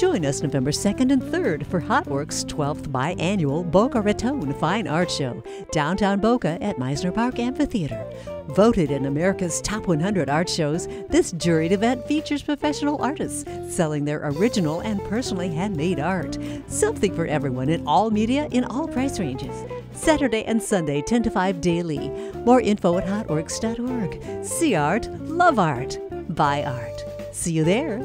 Join us November 2nd and 3rd for Hotworks' 12th biannual Boca Raton Fine Art Show, downtown Boca at Mizner Park Amphitheater. Voted in America's top 100 art shows, this juried event features professional artists selling their original and personally handmade art. Something for everyone in all media in all price ranges. Saturday and Sunday, 10 to 5 daily. More info at hotworks.org. See art, love art, buy art. See you there.